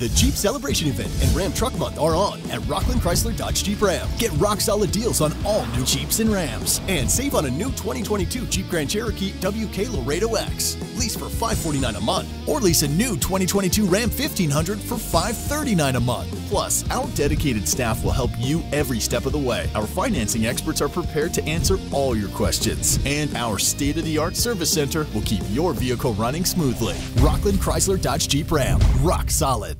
The Jeep Celebration Event and Ram Truck Month are on at Rockland Chrysler Dodge Jeep Ram. Get rock solid deals on all new Jeeps and Rams. And save on a new 2022 Jeep Grand Cherokee WK Laredo X. Lease for $549 a month. Or lease a new 2022 Ram 1500 for $539 a month. Plus, our dedicated staff will help you every step of the way. Our financing experts are prepared to answer all your questions. And our state of the art service center will keep your vehicle running smoothly. Rockland Chrysler Dodge Jeep Ram. Rock solid.